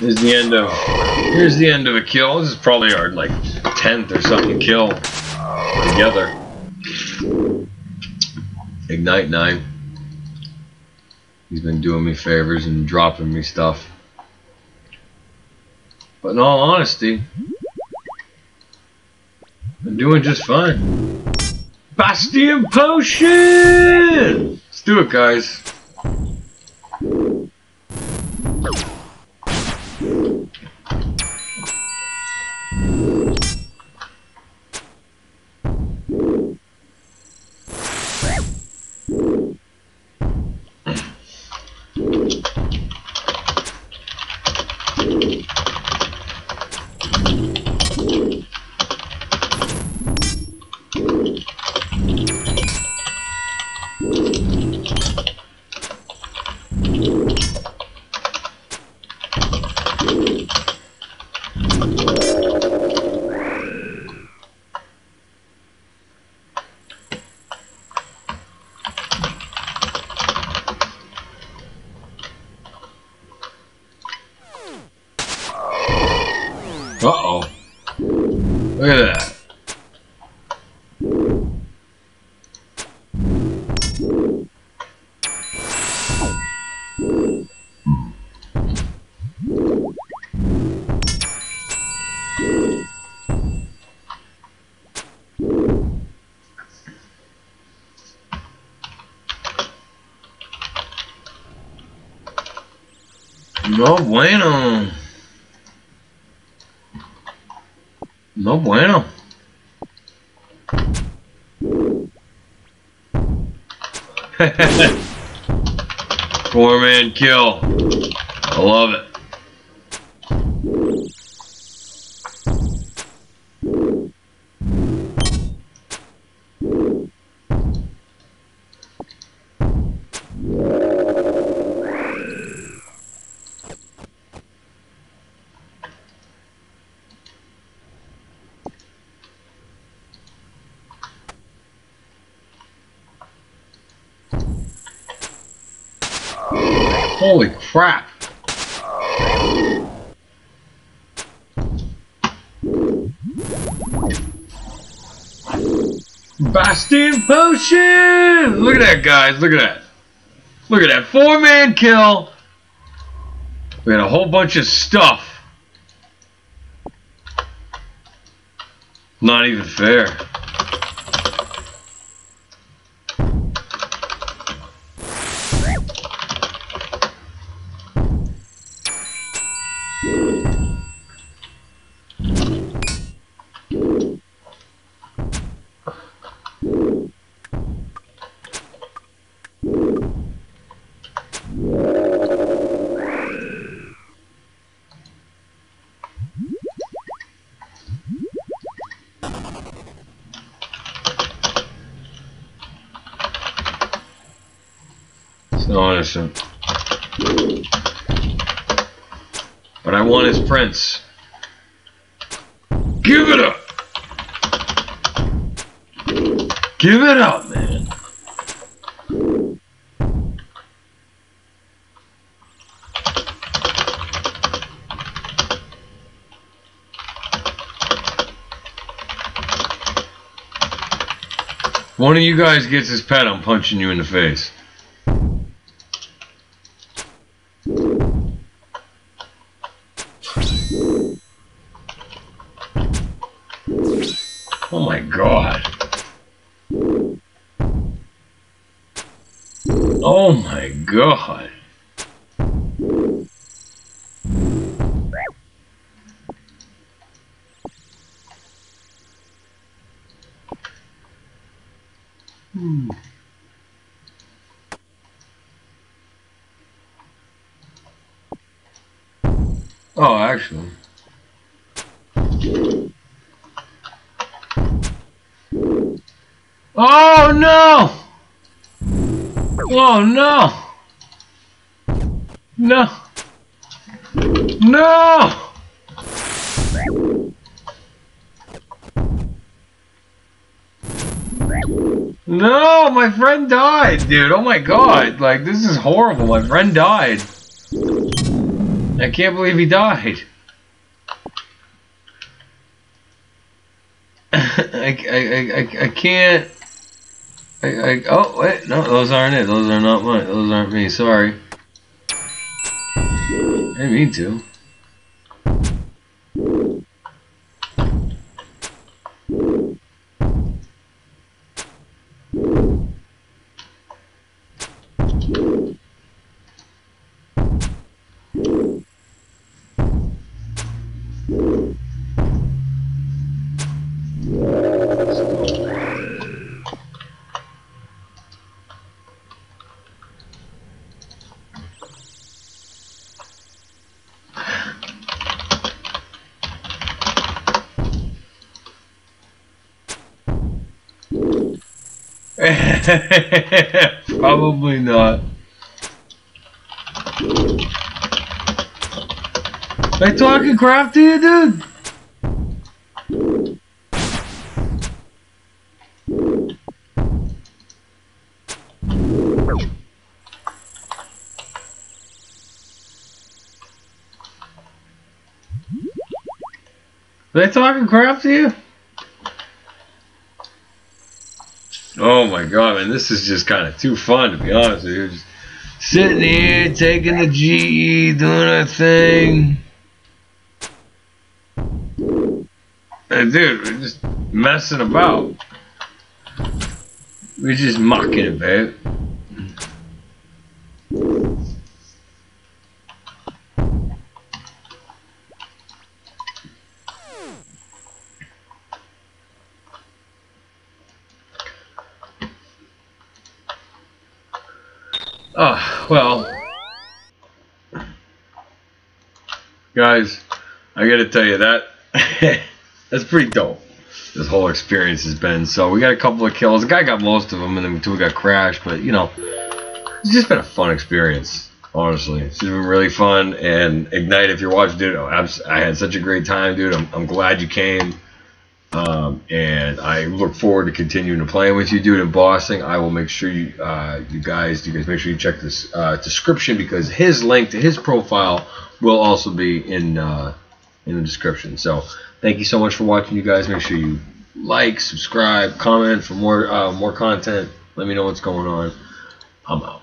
Here's the end of here's the end of a kill. This is probably our like tenth or something kill together. Ignite nine. He's been doing me favors and dropping me stuff. But in all honesty, I'm doing just fine. Bastion Potion! Let's do it, guys. Look at that. No bueno. No bueno. Four man kill. I love it. Holy crap. Bastion Potion! Look at that, guys. Look at that. Look at that. Four man kill. We had a whole bunch of stuff. Not even fair. So innocent. But I want his prince. Give it up! Give it up, man. One of you guys gets his pet, I'm punching you in the face. Oh my god. Oh my god. Hmm. Oh, actually. Oh no! Oh no! No! No! No, my friend died, dude. Oh my god. Like, this is horrible. My friend died. I can't believe he died. I, I, I, I can't. I, I, oh, wait. No, those aren't it. Those are not mine. Those aren't me. Sorry. I mean to. Probably not. They talking crap to you, dude? They talking crap to you? Oh my god, man, this is just kind of too fun to be honest with you. Just sitting here, taking the GE, doing our thing. And dude, we're just messing about. We're just mucking it, babe. Oh, well. Guys, I gotta tell you that that's pretty dope. This whole experience has been. So we got a couple of kills. The guy got most of them, and then two got crashed. But you know, it's just been a fun experience. Honestly, it's been really fun. And Ignite, if you're watching, dude, oh, I had such a great time, dude. I'm, I'm glad you came. Um, and I look forward to continuing to play with you, dude. In Boston, I will make sure you, uh, you guys, you guys, make sure you check this uh, description because his link to his profile will also be in uh, in the description. So, thank you so much for watching, you guys. Make sure you like, subscribe, comment for more uh, more content. Let me know what's going on. I'm out.